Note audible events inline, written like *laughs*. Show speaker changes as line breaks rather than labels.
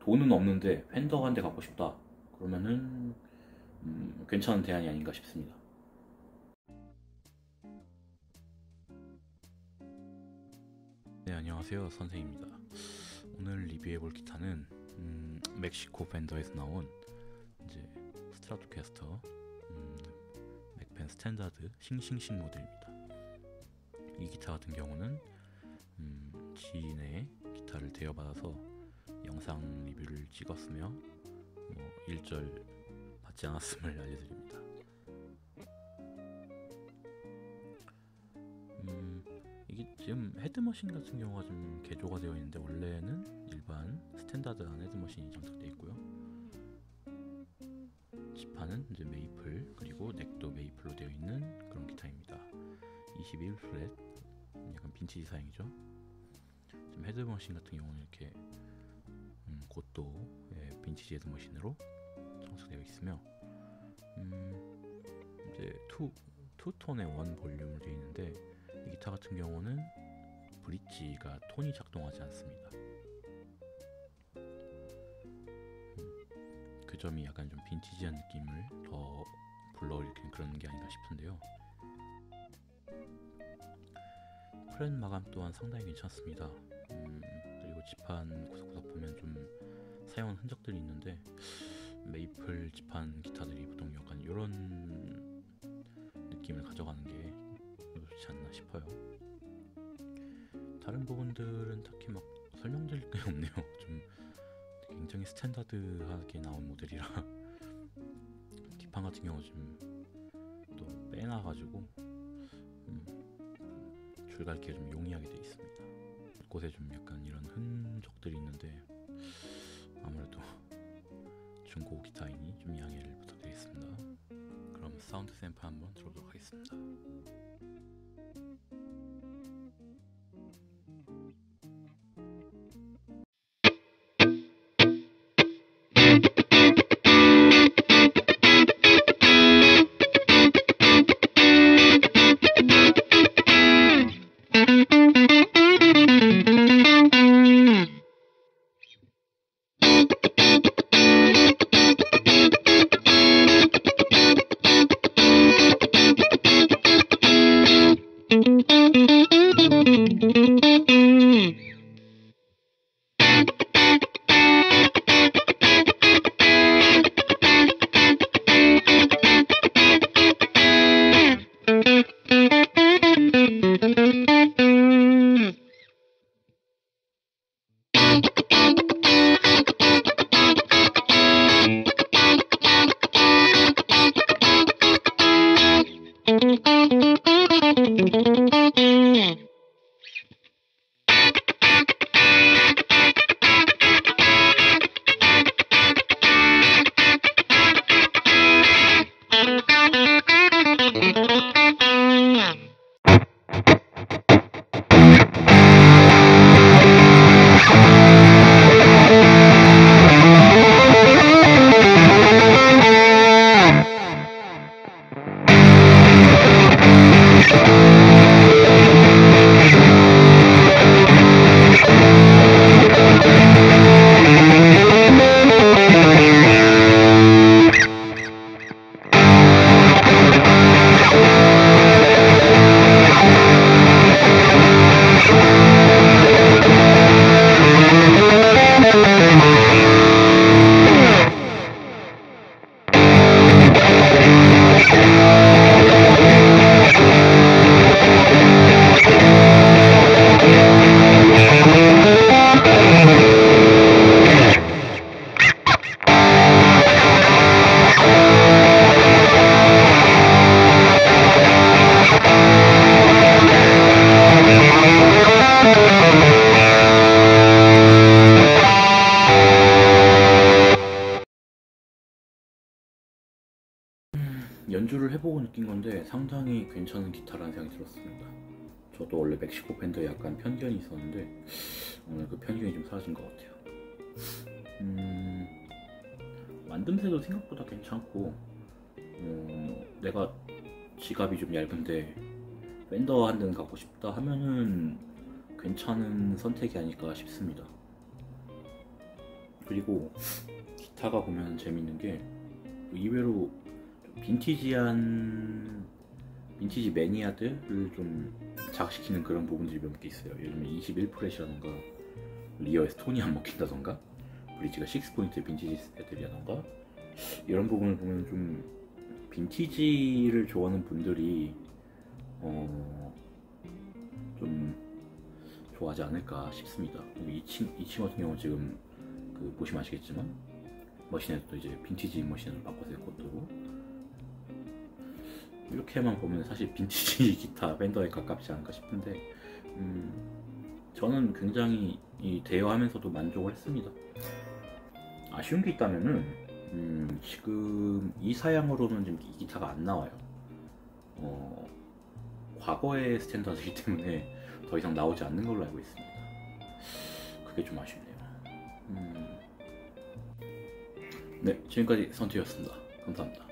돈은 없는데 Fender 한 대 갖고 싶다 그러면은 음, 괜찮은 대안이 아닌가 싶습니다. 네 안녕하세요 선생입니다. 오늘 리뷰해볼 기타는 음, 멕시코 Fender에서 나온 이제 Stratocaster 음, 멕펜 Standard 싱싱싱 모델입니다. 이 기타 같은 경우는 음, 지인의 기타를 대여받아서 영상 리뷰를 찍었으며 뭐 일절 받지 않았음을 알려드립니다. 음, 이게 지금 head machine 같은 경우가 좀 개조가 되어 있는데 원래는 일반 standard한 head machine이 장착되어 있고요. 지판은 이제 메이플 그리고 neck도 maple로 되어 있는 그런 기타입니다. 21 fret 약간 빈티지 사양이죠. 지금 head machine 같은 경우는 이렇게 음, Gotoh의 빈티지 head machine으로 장착되어 있으며 음, 이제 two two tone의 one volume으로 되어 있는데 이 기타 같은 경우는 bridge가 톤이 작동하지 않습니다. 음, 그 점이 약간 좀 빈티지한 느낌을 더 불러일으키는 그런 게 아닌가 싶은데요. 프렛 마감 또한 상당히 괜찮습니다. 지판 구석구석 보면 좀 사용한 흔적들이 있는데 메이플 지판 기타들이 보통 약간 이런 느낌을 가져가는 게 좋지 않나 싶어요. 다른 부분들은 딱히 막 설명드릴 게 없네요. *laughs* 좀 굉장히 standard하게 나온 모델이라 *laughs* 뒷판 같은 경우 좀 또 빼놔가지고 음, 줄갈기가 좀 용이하게 되어 있습니다. 곳곳에 좀 약간 이런 흔적들이 있는데 아무래도 중고 기타이니 좀 양해를 부탁드리겠습니다. 그럼 사운드 샘플 한번 들어보도록 하겠습니다. Thank you. 연주를 해보고 느낀 건데 상당히 괜찮은 기타라는 생각이 들었습니다. 저도 원래 멕시코 밴드에 약간 편견이 있었는데 오늘 그 편견이 좀 사라진 것 같아요. 음, 만듦새도 생각보다 괜찮고 어, 내가 지갑이 좀 얇은데 밴더 한 대는 갖고 싶다 하면은 괜찮은 선택이 아닐까 싶습니다. 그리고 기타가 보면 재밌는 게 의외로 좀 빈티지한 빈티지 매니아들을 좀 자극시키는 그런 부분들이 몇 개 있어요. 예를 들면 21프렛이라던가 리어에 스톤이 안 먹힌다던가 브리지가 6포인트 빈티지 애들이라던가 이런 부분을 보면 좀 빈티지를 좋아하는 분들이 어, 좀 좋아하지 않을까 싶습니다. 이 친, 이 친구 같은 경우는 지금 그 보시면 아시겠지만 머신에도 이제 빈티지 머신으로 바꿔서 했고 이렇게만 보면 사실 빈티지 *laughs* 기타 밴더에 가깝지 않을까 싶은데 음, 저는 굉장히 이 대여하면서도 만족을 했습니다. 아쉬운 게 있다면은 음, 지금 이 사양으로는 지금 이 기타가 안 나와요. 어, 과거의 스탠다드이기 때문에 더 이상 나오지 않는 걸로 알고 있습니다. 그게 좀 아쉽네요. 음, 네, 지금까지 선투였습니다. 감사합니다.